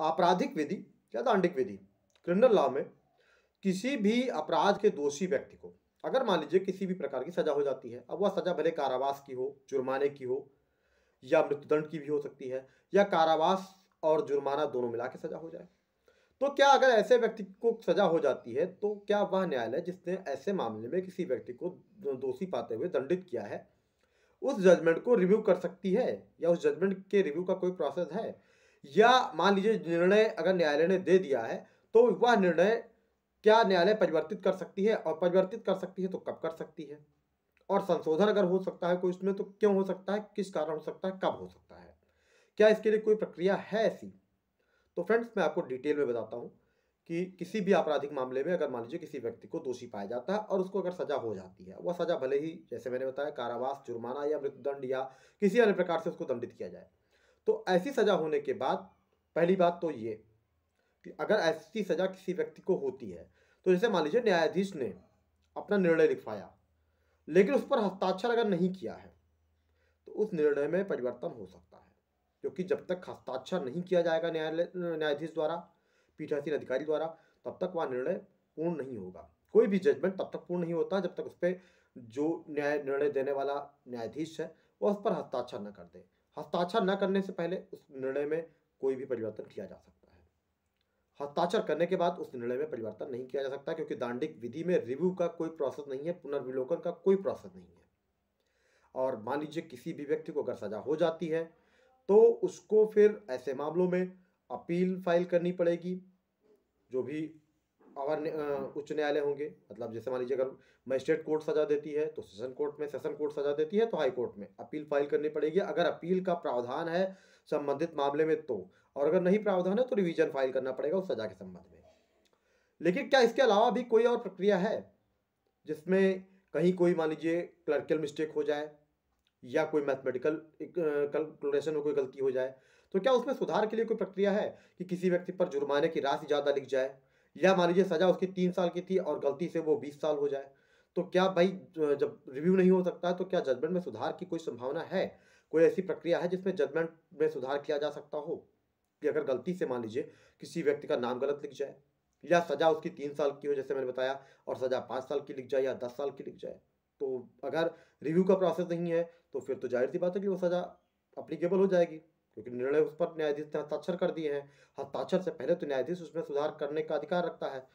आपराधिक विधि या दांडिक विधि criminal law में किसी भी अपराध के दोषी व्यक्ति को, अगर मान लीजिए किसी भी प्रकार की सजा हो जाती है, अब वह सजा भले कारावास की हो, जुर्माने की हो, या मृत्युदंड की भी हो सकती है, या कारावास और जुर्माना दोनों मिला के सजा हो जाए तो क्या अगर ऐसे व्यक्ति को सजा हो जाती है तो क्या वह न्यायालय जिसने ऐसे मामले में किसी व्यक्ति को दोषी पाते हुए दंडित किया है, उस जजमेंट को रिव्यू कर सकती है, या उस जजमेंट के रिव्यू का कोई प्रोसेस है? या मान लीजिए निर्णय अगर न्यायालय ने दे दिया है तो वह निर्णय क्या न्यायालय परिवर्तित कर सकती है और परिवर्तित कर सकती है तो कब कर सकती है? और संशोधन अगर हो सकता है कोई उसमें तो क्यों हो सकता है? किस कारण हो सकता है? कब हो सकता है? क्या इसके लिए कोई प्रक्रिया है ऐसी? तो फ्रेंड्स, मैं आपको डिटेल में बताता हूँ कि किसी भी आपराधिक मामले में अगर मान लीजिए किसी व्यक्ति को दोषी पाया जाता है और उसको अगर सजा हो जाती है, वह सजा भले ही, जैसे मैंने बताया, कारावास, जुर्माना या मृत्युदंड या किसी अन्य प्रकार से उसको दंडित किया जाए तो ऐसी सजा होने के बाद, पहली बात तो ये कि अगर ऐसी सजा किसी व्यक्ति को होती है तो जैसे मान लीजिए न्यायाधीश ने अपना निर्णय लिखवाया, लेकिन उस पर हस्ताक्षर अगर नहीं किया है तो उस निर्णय में परिवर्तन हो सकता है, क्योंकि जब तक हस्ताक्षर नहीं किया जाएगा न्यायालय, न्यायाधीश द्वारा, पीठासीन अधिकारी द्वारा, तब तक वह निर्णय पूर्ण नहीं होगा। कोई भी जजमेंट तब तक पूर्ण नहीं होता जब तक उस पर जो न्याय, निर्णय देने वाला न्यायाधीश है वह उस पर हस्ताक्षर न कर दे। हस्ताक्षर न करने से पहले उस निर्णय में कोई भी परिवर्तन किया जा सकता है। हस्ताक्षर करने के बाद उस निर्णय में परिवर्तन नहीं किया जा सकता क्योंकि दांडिक विधि में रिव्यू का कोई प्रोसेस नहीं है, पुनर्विलोकन का कोई प्रोसेस नहीं है। और मान लीजिए किसी भी व्यक्ति को अगर सजा हो जाती है तो उसको फिर ऐसे मामलों में अपील फ़ाइल करनी पड़ेगी, जो भी और उच्च न्यायालय होंगे। मतलब जैसे मान लीजिए अगर मजिस्ट्रेट कोर्ट सजा देती है तो सेशन कोर्ट में, सेशन कोर्ट सजा देती है तो हाई कोर्ट में अपील फ़ाइल करनी पड़ेगी। अगर अपील का प्रावधान है संबंधित मामले में तो। और अगर नहीं प्रावधान है तो रिवीजन फ़ाइल करना पड़ेगा उस सजा के संबंध में। लेकिन क्या इसके अलावा भी कोई और प्रक्रिया है, जिसमें कहीं कोई मान लीजिए क्लर्कल मिस्टेक हो जाए, या कोई मैथमेटिकल कैलकुलेशन में कोई गलती हो जाए तो क्या उसमें सुधार के लिए कोई प्रक्रिया है, कि किसी व्यक्ति पर जुर्माने की राशि ज़्यादा लिख जाए या मान लीजिए सज़ा उसकी तीन साल की थी और गलती से वो बीस साल हो जाए तो क्या भाई जब रिव्यू नहीं हो सकता तो क्या जजमेंट में सुधार की कोई संभावना है? कोई ऐसी प्रक्रिया है जिसमें जजमेंट में सुधार किया जा सकता हो? कि अगर गलती से मान लीजिए किसी व्यक्ति का नाम गलत लिख जाए, या सज़ा उसकी तीन साल की हो जैसे मैंने बताया, और सज़ा पाँच साल की लिख जाए या दस साल की लिख जाए तो अगर रिव्यू का प्रोसेस नहीं है तो फिर तो ज़ाहिर सी बात है कि वो सज़ा अप्लीकेबल हो जाएगी। क्योंकि निर्णय उस पर न्यायाधीश ने हस्ताक्षर कर दिए हैं। हस्ताक्षर से पहले तो न्यायाधीश उसमें सुधार करने का अधिकार रखता है,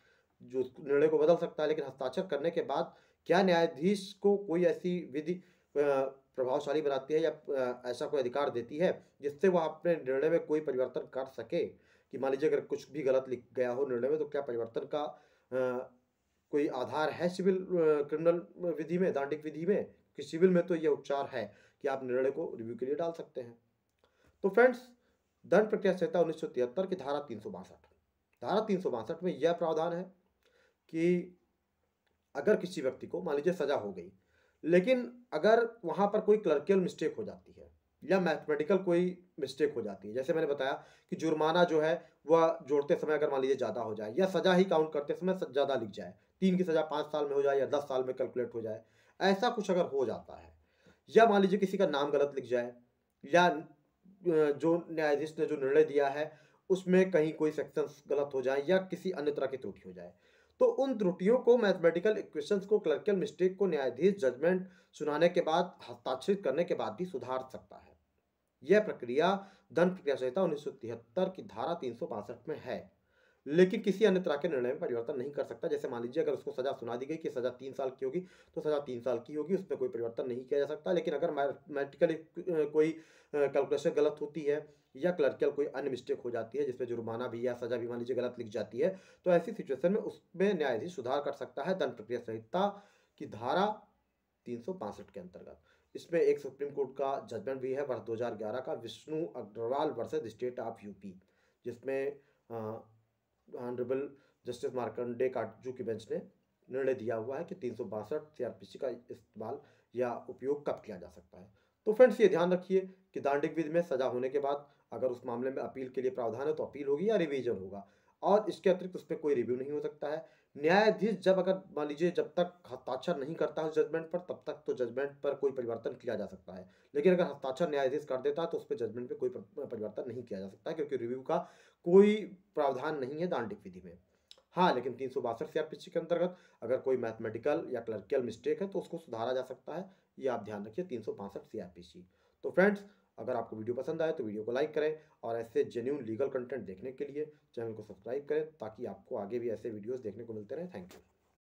जो निर्णय को बदल सकता है, लेकिन हस्ताक्षर करने के बाद क्या न्यायाधीश को कोई ऐसी विधि प्रभावशाली बनाती है या ऐसा कोई अधिकार देती है जिससे वह अपने निर्णय में कोई परिवर्तन कर सके? कि मान लीजिए अगर कुछ भी गलत लिख गया हो निर्णय में तो क्या परिवर्तन का कोई आधार है सिविल क्रिमिनल विधि में, दांडिक विधि में? कि सिविल में तो ये उपचार है कि आप निर्णय को रिव्यू के लिए डाल सकते हैं। तो फ्रेंड्स, दंड प्रक्रिया संहिता उन्नीस सौ तिहत्तर की धारा तीन सौ बासठ। धारा तीन सौ बासठ में यह प्रावधान है कि अगर किसी व्यक्ति को, मान लीजिए सजा हो गई, लेकिन अगर वहाँ पर कोई क्लर्कियल मिस्टेक हो जाती है या मैथमेटिकल कोई मिस्टेक हो जाती है, जैसे मैंने बताया कि जुर्माना जो है, वह जोड़ते समय अगर मान लीजिए ज़्यादा हो जाए या सज़ा ही काउंट करते समय ज़्यादा लिख जाए, तीन की सज़ा पाँच साल में हो जाए या दस साल में कैलकुलेट हो जाए, ऐसा कुछ अगर हो जाता है या मान लीजिए किसी का नाम गलत लिख जाए या जो न्यायाधीश ने जो निर्णय दिया है, उसमें कहीं कोई सेक्शन गलत हो जाए या किसी अन्य तरह की त्रुटि हो जाए। तो उन त्रुटियों को मैथमेटिकल इक्वेशंस को क्लर्कल मिस्टेक को न्यायाधीश जजमेंट सुनाने के बाद, हस्ताक्षरित करने के बाद भी सुधार सकता है। यह प्रक्रिया दंड प्रक्रिया संहिता उन्नीस सौ तिहत्तर की धारा तीन में है। लेकिन किसी अन्य तरह के निर्णय में परिवर्तन नहीं कर सकता। जैसे मान लीजिए, अगर उसको सजा सुना दी गई कि सजा तीन साल की होगी तो सजा तीन साल की होगी, उसमें कोई परिवर्तन नहीं किया जा सकता। लेकिन अगर मैथमेटिकली कोई कैलकुलेशन गलत होती है या क्लर्कल कोई अन्य मिस्टेक हो जाती है, जिसमें जुर्माना भी या सजा भी मान लीजिए गलत लिख जाती है तो ऐसी सिचुएशन में उसमें न्यायाधीश सुधार कर सकता है दंड प्रक्रिया संहिता की धारा तीन के अंतर्गत। इसमें एक सुप्रीम कोर्ट का जजमेंट भी है, वर्ष 2011 का, Vishnu Agarwal versus state of UP, जिसमें ऑनरेबल जस्टिस मार्कंडे काटजू की बेंच ने निर्णय दिया हुआ है कि तीन सौ बासठ सीआरपीसी का इस्तेमाल या उपयोग कब किया जा सकता है। तो फ्रेंड्स ये ध्यान रखिए कि दांडिक विधि में सजा होने के बाद अगर उस मामले में अपील के लिए प्रावधान है तो अपील होगी या रिवीजन होगा। और इसके अतिरिक्त उस पर कोई रिव्यू नहीं हो सकता है। न्यायाधीश जब अगर मान लीजिए जब तक हस्ताक्षर नहीं करता है जजमेंट पर, तब तक तो जजमेंट पर कोई परिवर्तन किया जा सकता है। लेकिन अगर हस्ताक्षर न्यायाधीश कर देता है तो उस पर जजमेंट पर कोई परिवर्तन नहीं किया जा सकता है, क्योंकि रिव्यू का कोई प्रावधान नहीं है दांडिक विधि में। हाँ लेकिन तीन सौ बासठ सी के अंतर्गत अगर कोई मैथमेटिकल या क्लर्कियल मिस्टेक है तो उसको सुधारा जा सकता है। ये आप ध्यान रखिए, तीन सौ बासठ सी तो फ्रेंड्स अगर आपको वीडियो पसंद आए तो वीडियो को लाइक करें और ऐसे जेन्यून लीगल कंटेंट देखने के लिए चैनल को सब्सक्राइब करें ताकि आपको आगे भी ऐसे वीडियोस देखने को मिलते रहें। Thank you